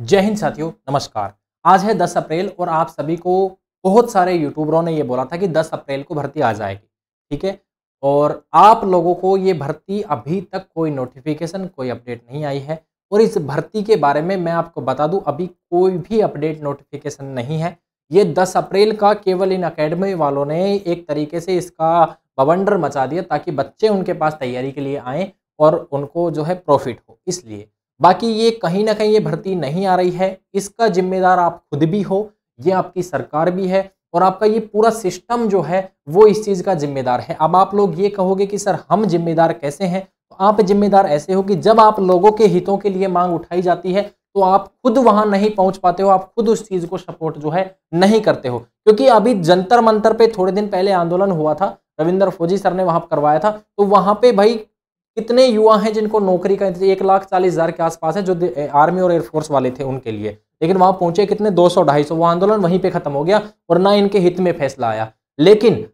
जय हिंद साथियों, नमस्कार। आज है 10 अप्रैल और आप सभी को बहुत सारे यूट्यूबरों ने ये बोला था कि 10 अप्रैल को भर्ती आ जाएगी, ठीक है? और आप लोगों को ये भर्ती अभी तक कोई नोटिफिकेशन कोई अपडेट नहीं आई है और इस भर्ती के बारे में मैं आपको बता दूँ, अभी कोई भी अपडेट नोटिफिकेशन नहीं है। ये 10 अप्रैल का केवल इन अकेडमी वालों ने एक तरीके से इसका बवंडर मचा दिया ताकि बच्चे उनके पास तैयारी के लिए आएँ और उनको जो है प्रॉफिट हो, इसलिए। बाकी ये कहीं ना कहीं ये भर्ती नहीं आ रही है। इसका जिम्मेदार आप खुद भी हो, ये आपकी सरकार भी है और आपका ये पूरा सिस्टम जो है, वो इस चीज़ का जिम्मेदार है। अब आप लोग ये कहोगे कि, सर, हम जिम्मेदार कैसे हैं? तो आप जिम्मेदार ऐसे हो कि जब आप लोगों के हितों के लिए मांग उठाई जाती है तो आप खुद वहाँ नहीं पहुँच पाते हो, आप खुद उस चीज़ को सपोर्ट जो है नहीं करते हो। क्योंकि अभी जंतर मंतर पे थोड़े दिन पहले आंदोलन हुआ था, रविंदर फौजी सर ने वहाँ करवाया था तो वहाँ पे भाई कितने युवा हैं जिनको नौकरी का एक लाख चालीस हज़ार के आसपास है जो आर्मी और एयरफोर्स वाले थे उनके लिए। लेकिन वहाँ पहुँचे कितने? दो सौ, ढाई सौ। वो आंदोलन वहीं पे खत्म हो गया और ना इनके हित में फैसला आया। लेकिन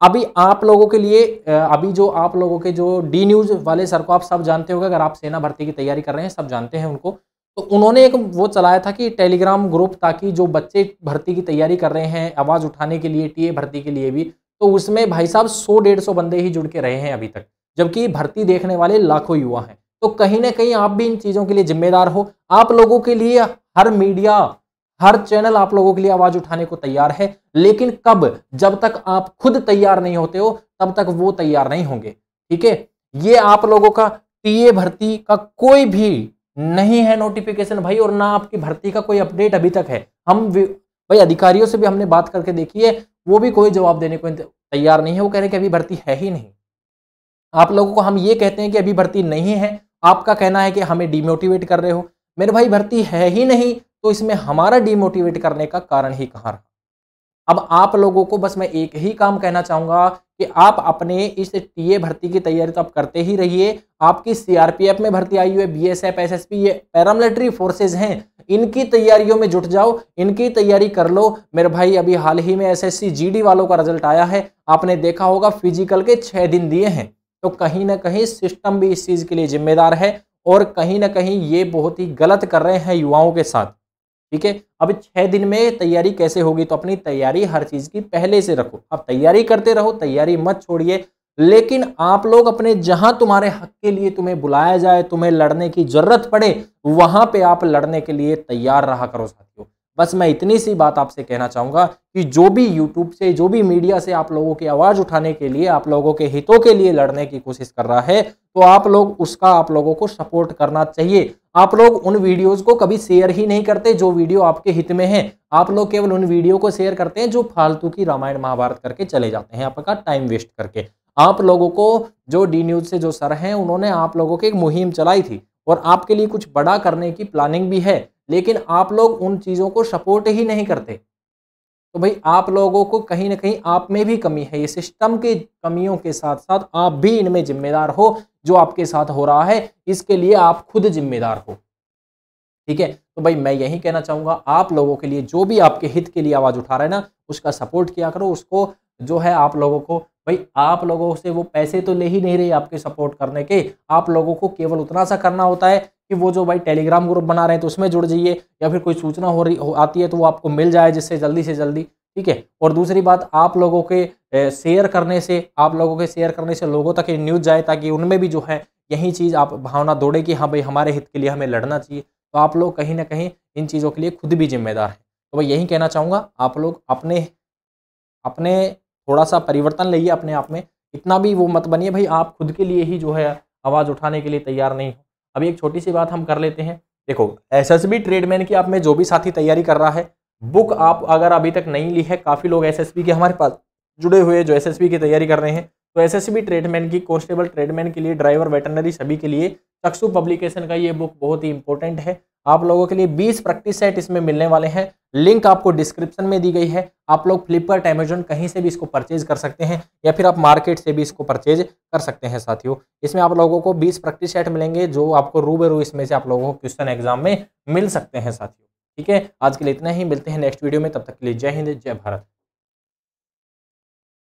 अभी आप लोगों के लिए अभी जो आप लोगों के जो डी न्यूज़ वाले सर को आप सब जानते हो अगर आप सेना भर्ती की तैयारी कर रहे हैं, सब जानते हैं उनको तो उन्होंने एक वो चलाया था कि टेलीग्राम ग्रुप ताकि जो बच्चे भर्ती की तैयारी कर रहे हैं, आवाज़ उठाने के लिए, टीए भर्ती के लिए भी तो उसमें भाई साहब सौ, डेढ़ सौ बंदे ही जुड़ के रहे हैं अभी तक। जबकि भर्ती देखने वाले लाखों युवा हैं। तो कहीं ना कहीं आप भी इन चीज़ों के लिए जिम्मेदार हो। आप लोगों के लिए हर मीडिया, हर चैनल आप लोगों के लिए आवाज़ उठाने को तैयार है। लेकिन कब? जब तक आप खुद तैयार नहीं होते हो, तब तक वो तैयार नहीं होंगे। ठीक है? ये आप लोगों का टीए भर्ती का कोई भी नहीं है नोटिफिकेशन भाई, और ना आपकी भर्ती का कोई अपडेट अभी तक है। हम भाई अधिकारियों से भी हमने बात करके देखी है, वो भी कोई जवाब देने को तैयार नहीं है। वो कह रहे कि अभी भर्ती है ही नहीं। आप लोगों को हम ये कहते हैं कि अभी भर्ती नहीं है, आपका कहना है कि हमें डिमोटिवेट कर रहे हो। मेरे भाई, भर्ती है ही नहीं तो इसमें हमारा डिमोटिवेट करने का कारण ही कहाँ रहा? अब आप लोगों को बस मैं एक ही काम कहना चाहूँगा कि आप अपने इस टीए भर्ती की तैयारी तो आप करते ही रहिए। आपकी सीआरपीएफ में भर्ती आई हुई है बीएसएफ एसएसपी ये पैरामिलिट्री फोर्सेज हैं। इनकी तैयारियों में जुट जाओ, इनकी तैयारी कर लो। मेरे भाई, अभी हाल ही में एसएससी जीडी वालों का रिज़ल्ट आया है। आपने देखा होगा फ़िज़िकल के छः दिन दिए हैं। तो कहीं ना कहीं सिस्टम भी इस चीज़ के लिए जिम्मेदार है और कहीं ना कहीं ये बहुत ही गलत कर रहे हैं युवाओं के साथ। ठीक है? अब छः दिन में तैयारी कैसे होगी तो अपनी तैयारी हर चीज़ की पहले से रखो। अब तैयारी करते रहो, तैयारी मत छोड़िए। लेकिन आप लोग अपने जहाँ तुम्हारे हक के लिए तुम्हें बुलाया जाए, तुम्हें लड़ने की ज़रूरत पड़े, वहाँ पे आप लड़ने के लिए तैयार रहा करो साथियों। बस मैं इतनी सी बात आपसे कहना चाहूँगा कि जो भी यूट्यूब से, जो भी मीडिया से आप लोगों की आवाज़ उठाने के लिए, आप लोगों के हितों के लिए लड़ने की कोशिश कर रहा है तो आप लोग उसका, आप लोगों को सपोर्ट करना चाहिए। आप लोग उन वीडियोस को कभी शेयर ही नहीं करते जो वीडियो आपके हित में है। आप लोग केवल उन वीडियो को शेयर करते हैं जो फालतू की रामायण, महाभारत करके चले जाते हैं, आपका टाइम वेस्ट करके। आप लोगों को जो डी न्यूज़ से जो सर हैं, उन्होंने आप लोगों की एक मुहिम चलाई थी और आपके लिए कुछ बड़ा करने की प्लानिंग भी है। लेकिन आप लोग उन चीज़ों को सपोर्ट ही नहीं करते। तो भाई, आप लोगों को कहीं ना कहीं आप में भी कमी है। ये सिस्टम के कमियों के साथ साथ आप भी इनमें जिम्मेदार हो, जो आपके साथ हो रहा है, इसके लिए आप खुद जिम्मेदार हो। ठीक है? तो भाई, मैं यही कहना चाहूँगा, आप लोगों के लिए, जो भी आपके हित के लिए आवाज़ उठा रहे हैं ना, उसका सपोर्ट किया करो, उसको जो है आप लोगों को भाई, आप लोगों से वो पैसे तो ले ही नहीं रहे आपके सपोर्ट करने के। आप लोगों को केवल उतना सा करना होता है कि वो जो भाई टेलीग्राम ग्रुप बना रहे हैं तो उसमें जुड़ जाइए, या फिर कोई सूचना हो रही, हो, आती है तो वो आपको मिल जाए जिससे जल्दी से जल्दी, ठीक है? और दूसरी बात, आप लोगों के शेयर करने से, आप लोगों के शेयर करने से लोगों तक ये न्यूज़ जाए ताकि उनमें भी जो है, यही चीज़ आप भावना दौड़े कि हाँ भाई हमारे हित के लिए हमें लड़ना चाहिए। तो आप लोग कहीं ना कहीं इन चीज़ों के लिए खुद भी जिम्मेदार हैं। तो मैं यही कहना चाहूँगा, आप लोग अपने अपने थोड़ा सा परिवर्तन लाइए अपने आप में। इतना भी वो मत बनिए, भाई, आप खुद के लिए ही जो है, आवाज़ उठाने के लिए तैयार नहीं हो। अभी एक छोटी सी बात हम कर लेते हैं। देखो एसएसबी ट्रेडमैन की आप में जो भी साथी तैयारी कर रहा है, बुक आप अगर अभी तक नहीं ली है, काफ़ी लोग एस एस एसएसबी के हमारे पास जुड़े हुए जो एसएसबी की तैयारी कर रहे हैं। तो एसएसबी ट्रेडमैन की कॉन्स्टेबल ट्रेडमैन के लिए, ड्राइवर, वेटनरी सभी के लिए चक्षु पब्लिकेशन का ये बुक बहुत ही इंपॉर्टेंट है। आप लोगों के लिए 20 प्रैक्टिस सेट इसमें मिलने वाले हैं। लिंक आपको डिस्क्रिप्शन में दी गई है। आप लोग फ्लिपकार्ट अमेजोन कहीं से भी इसको परचेज कर सकते हैं या फिर आप मार्केट से भी इसको परचेज कर सकते हैं साथियों। इसमें आप लोगों को 20 प्रैक्टिस सेट मिलेंगे जो आपको रूबरू इसमें से आप लोगों को क्वेश्चन एग्ज़ाम में मिल सकते हैं साथियों। ठीक है? आज के लिए इतना ही। मिलते हैं नेक्स्ट वीडियो में। तब तक के लिए जय हिंद, जय भारत।